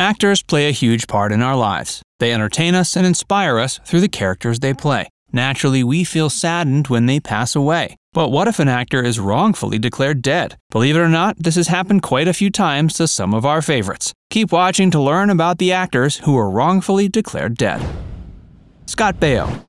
Actors play a huge part in our lives. They entertain us and inspire us through the characters they play. Naturally, we feel saddened when they pass away. But what if an actor is wrongfully declared dead? Believe it or not, this has happened quite a few times to some of our favorites. Keep watching to learn about the actors who were wrongfully declared dead. Scott Baio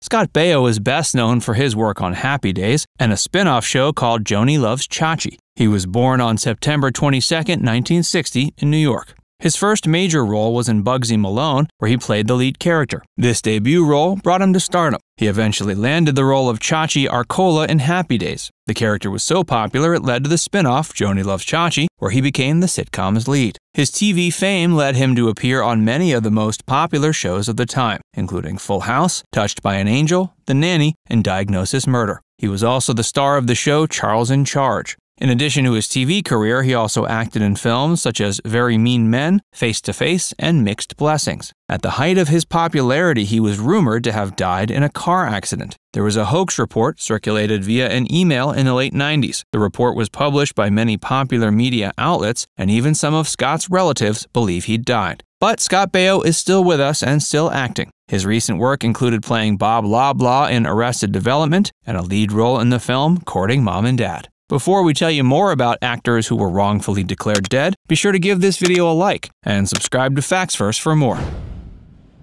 Scott Baio is best known for his work on Happy Days and a spin off show called Joanie Loves Chachi. He was born on September 22, 1960, in New York. His first major role was in Bugsy Malone, where he played the lead character. This debut role brought him to stardom. He eventually landed the role of Chachi Arcola in Happy Days. The character was so popular it led to the spin off Joanie Loves Chachi, where he became the sitcom's lead. His TV fame led him to appear on many of the most popular shows of the time, including Full House, Touched by an Angel, The Nanny, and Diagnosis Murder. He was also the star of the show Charles in Charge. In addition to his TV career, he also acted in films such as Very Mean Men, Face to Face, and Mixed Blessings. At the height of his popularity, he was rumored to have died in a car accident. There was a hoax report circulated via an email in the late 90s. The report was published by many popular media outlets, and even some of Scott's relatives believe he died. But Scott Baio is still with us and still acting. His recent work included playing Bob Loblaw in Arrested Development and a lead role in the film Courting Mom and Dad. Before we tell you more about actors who were wrongfully declared dead, be sure to give this video a like and subscribe to Facts Verse for more.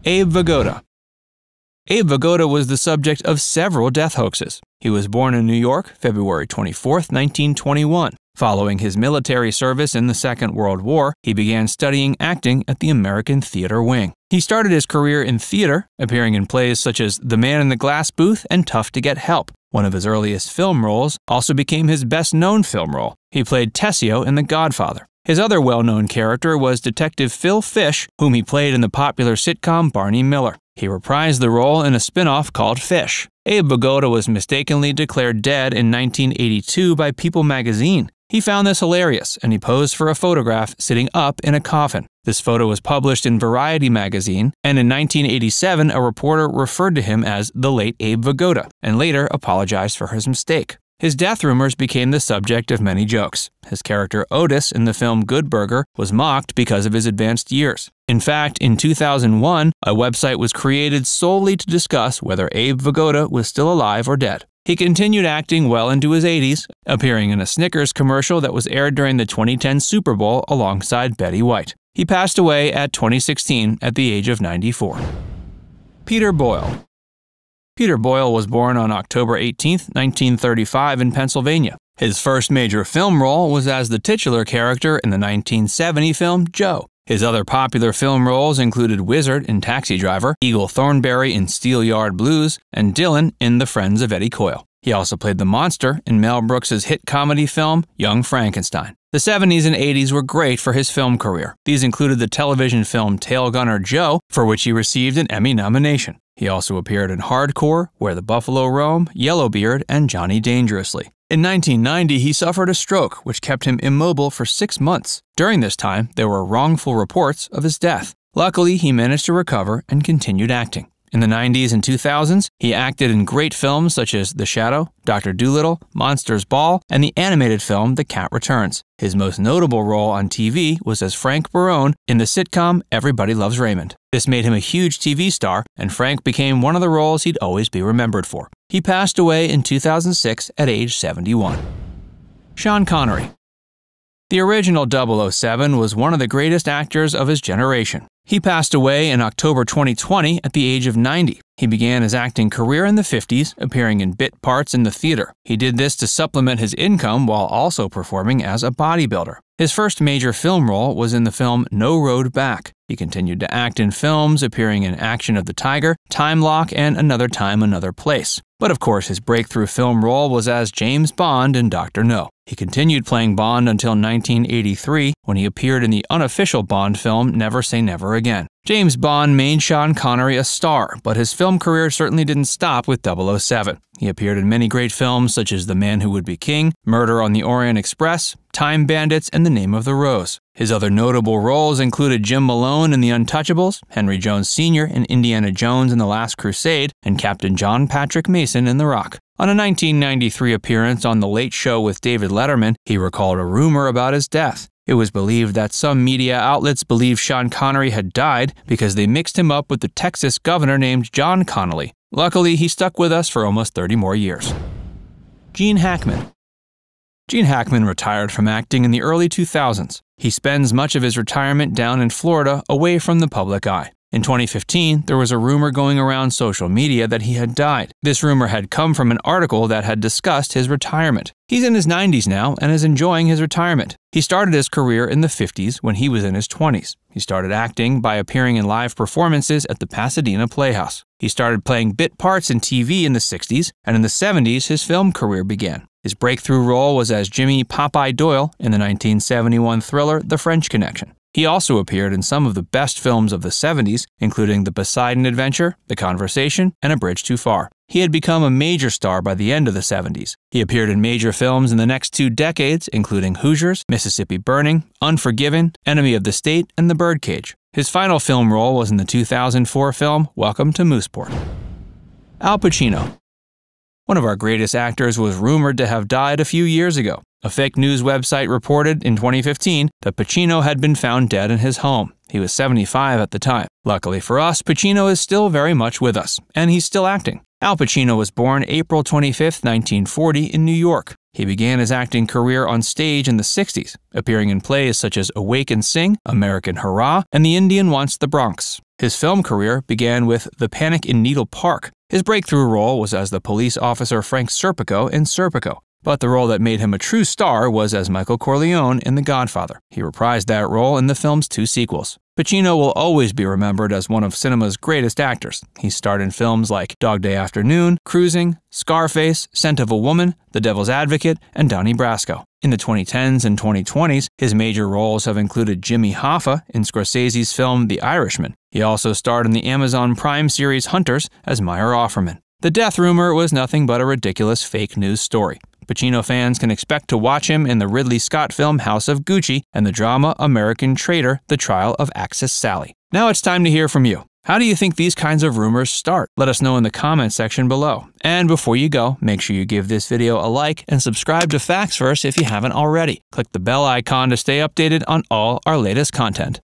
Abe Vigoda Abe Vigoda was the subject of several death hoaxes. He was born in New York, February 24, 1921. Following his military service in the Second World War, he began studying acting at the American Theater Wing. He started his career in theater, appearing in plays such as The Man in the Glass Booth and Tough to Get Help. One of his earliest film roles also became his best known film role. He played Tessio in The Godfather. His other well known character was Detective Phil Fish, whom he played in the popular sitcom Barney Miller. He reprised the role in a spin off called Fish. Abe Vigoda was mistakenly declared dead in 1982 by People magazine. He found this hilarious and he posed for a photograph sitting up in a coffin. This photo was published in Variety magazine, and in 1987, a reporter referred to him as the late Abe Vigoda and later apologized for his mistake. His death rumors became the subject of many jokes. His character Otis in the film Good Burger was mocked because of his advanced years. In fact, in 2001, a website was created solely to discuss whether Abe Vigoda was still alive or dead. He continued acting well into his 80s, appearing in a Snickers commercial that was aired during the 2010 Super Bowl alongside Betty White. He passed away at 2016 at the age of 94. Peter Boyle Peter Boyle was born on October 18, 1935 in Pennsylvania. His first major film role was as the titular character in the 1970 film Joe. His other popular film roles included Wizard in Taxi Driver, Eagle Throneberry in Steelyard Blues, and Dillon in The Friends of Eddie Coyle. He also played the monster in Mel Brooks' hit comedy film Young Frankenstein. The 70s and 80s were great for his film career. These included the television film Tail Gunner Joe, for which he received an Emmy nomination. He also appeared in Hardcore, Where the Buffalo Roam, Yellowbeard, and Johnny Dangerously. In 1990, he suffered a stroke, which kept him immobile for six months. During this time, there were wrongful reports of his death. Luckily, he managed to recover and continued acting. In the 90s and 2000s, he acted in great films such as The Shadow, Dr. Dolittle, Monsters Ball, and the animated film The Cat Returns. His most notable role on TV was as Frank Barone in the sitcom Everybody Loves Raymond. This made him a huge TV star, and Frank became one of the roles he'd always be remembered for. He passed away in 2006 at age 71. Sean Connery the original 007 was one of the greatest actors of his generation. He passed away in October 2020 at the age of 90. He began his acting career in the 50s, appearing in bit parts in the theater. He did this to supplement his income while also performing as a bodybuilder. His first major film role was in the film No Road Back. He continued to act in films, appearing in Action of the Tiger, Time Lock, and Another Time, Another Place. But of course, his breakthrough film role was as James Bond in Dr. No. He continued playing Bond until 1983 when he appeared in the unofficial Bond film Never Say Never Again. James Bond made Sean Connery a star, but his film career certainly didn't stop with 007. He appeared in many great films such as The Man Who Would Be King, Murder on the Orient Express, Time Bandits, and The Name of the Rose. His other notable roles included Jim Malone in The Untouchables, Henry Jones Sr. in Indiana Jones and the Last Crusade, and Captain John Patrick Mason in The Rock. On a 1993 appearance on The Late Show with David Letterman, he recalled a rumor about his death. It was believed that some media outlets believed Sean Connery had died because they mixed him up with the Texas governor named John Connally. Luckily, he stuck with us for almost 30 more years. Gene Hackman. Gene Hackman retired from acting in the early 2000s. He spends much of his retirement down in Florida away from the public eye. In 2015, there was a rumor going around social media that he had died. This rumor had come from an article that had discussed his retirement. He's in his 90s now and is enjoying his retirement. He started his career in the 50s when he was in his 20s. He started acting by appearing in live performances at the Pasadena Playhouse. He started playing bit parts in TV in the 60s, and in the 70s, his film career began. His breakthrough role was as Jimmy Popeye Doyle in the 1971 thriller The French Connection. He also appeared in some of the best films of the 70s, including The Poseidon Adventure, The Conversation, and A Bridge Too Far. He had become a major star by the end of the 70s. He appeared in major films in the next two decades, including Hoosiers, Mississippi Burning, Unforgiven, Enemy of the State, and The Birdcage. His final film role was in the 2004 film Welcome to Mooseport. Al Pacino. One of our greatest actors was rumored to have died a few years ago. A fake news website reported in 2015 that Pacino had been found dead in his home. He was 75 at the time. Luckily for us, Pacino is still very much with us, and he's still acting. Al Pacino was born April 25, 1940, in New York. He began his acting career on stage in the 60s, appearing in plays such as Awake and Sing, American Hurrah, and The Indian Wants the Bronx. His film career began with The Panic in Needle Park. His breakthrough role was as the police officer Frank Serpico in Serpico. But the role that made him a true star was as Michael Corleone in The Godfather. He reprised that role in the film's two sequels. Pacino will always be remembered as one of cinema's greatest actors. He starred in films like Dog Day Afternoon, Cruising, Scarface, Scent of a Woman, The Devil's Advocate, and Donnie Brasco. In the 2010s and 2020s, his major roles have included Jimmy Hoffa in Scorsese's film The Irishman. He also starred in the Amazon Prime series Hunters as Meyer Offerman. The death rumor was nothing but a ridiculous fake news story. Pacino fans can expect to watch him in the Ridley Scott film House of Gucci and the drama American Traitor The Trial of Axis Sally. Now it's time to hear from you. How do you think these kinds of rumors start? Let us know in the comment section below. And before you go, make sure you give this video a like and subscribe to Facts Verse if you haven't already. Click the bell icon to stay updated on all our latest content.